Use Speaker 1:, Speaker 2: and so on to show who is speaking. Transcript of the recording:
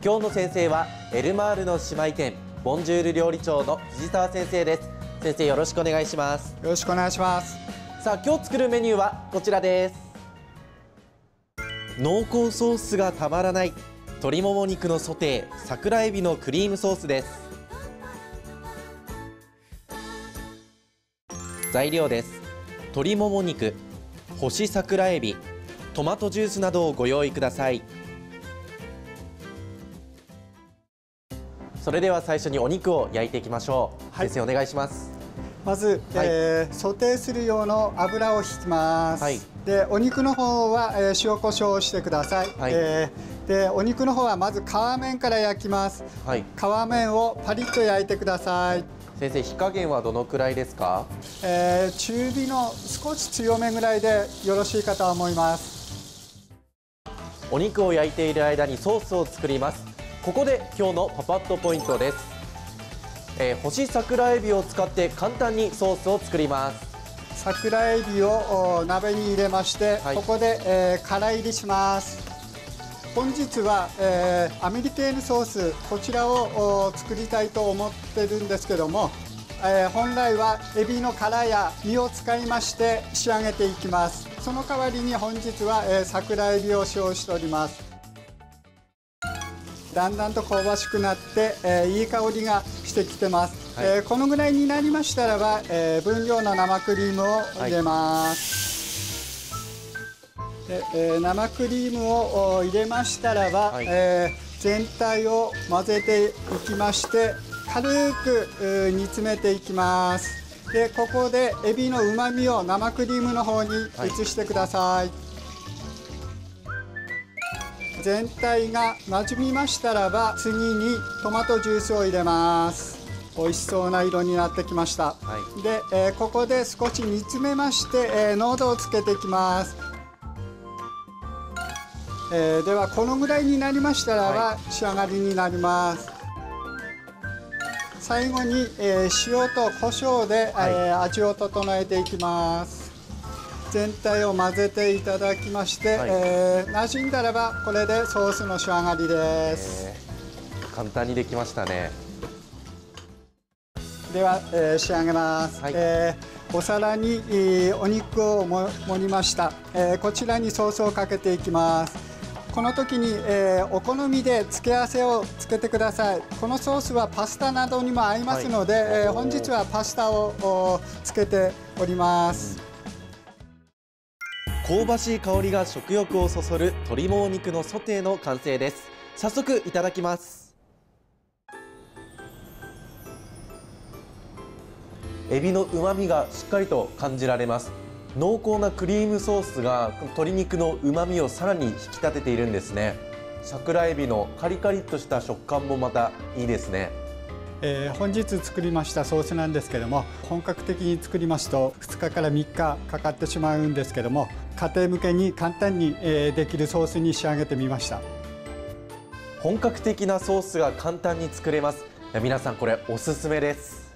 Speaker 1: 今日の先生はエルマールの姉妹店ボンジュール料理長の藤沢先生です。先生よろしくお願いします。
Speaker 2: よろしくお願いします。
Speaker 1: さあ今日作るメニューはこちらです。濃厚ソースがたまらない鶏もも肉のソテー桜エビのクリームソースです。材料です。鶏もも肉干し桜エビトマトジュースなどをご用意くださいそれでは最初にお肉を焼いていきましょう、はい、先生お願いします。
Speaker 2: まず、はい、えー、ソテーする用の油を引きます、はい、でお肉の方は、えー、塩コショウをしてください、はい、えー、でお肉の方はまず皮面から焼きます、はい、皮面をパリッと焼いてください。
Speaker 1: 先生火加減はどのくらいですか、
Speaker 2: えー、中火の少し強めぐらいでよろしいかと思います。
Speaker 1: お肉を焼いている間にソースを作りますここで今日のパパッとポイントです、えー、干し桜エビを使って簡単にソースを作ります。
Speaker 2: 桜エビを鍋に入れまして、はい、ここで、えー、空入りします。本日は、えー、アメリケーヌソースこちらを作りたいと思ってるんですけども、えー、本来はエビの殻や身を使いまして仕上げていきます。その代わりに本日は、えー、桜エビを使用しておりますだんだんと香ばしくなって、えー、いい香りがしてきてます、はい、えー、このぐらいになりましたらば、えー、分量の生クリームを入れます、はい、でえー、生クリームを入れましたらば、はい、えー、全体を混ぜていきまして軽く煮詰めていきます。でここでエビの旨味を生クリームの方に移してください全体が馴染みましたらば次にトマトジュースを入れます。美味しそうな色になってきました、はい、で、えー、ここで少し煮詰めまして、えー、濃をつけていきます。えー、ではこのぐらいになりましたらば、はい、仕上がりになります。最後に、えー、塩と胡椒で、はい、えー、味を整えていきます全体を混ぜていただきまして、はい、えー、馴染んだらばこれでソースの仕上がりです、
Speaker 1: 簡単にできましたね。
Speaker 2: では、えー、仕上げます、はい、えー、お皿に、えー、お肉をも盛りました、えー、こちらにソースをかけていきます。この時に、えー、お好みで付け合わせをつけてください。このソースはパスタなどにも合いますので、はい、えー、本日はパスタをつけております、
Speaker 1: 香ばしい香りが食欲をそそる鶏もも肉のソテーの完成です。早速いただきます。エビの旨味がしっかりと感じられます。濃厚なクリームソースが鶏肉の旨味をさらに引き立てているんですね。桜エビのカリカリっとした食感もまたいいですね。
Speaker 2: えー、本日作りましたソースなんですけども本格的に作りますと2日から3日かかってしまうんですけども家庭向けに簡単に、えー、できるソースに仕上げてみました。
Speaker 1: 本格的なソースが簡単に作れます。皆さんこれおすすめです。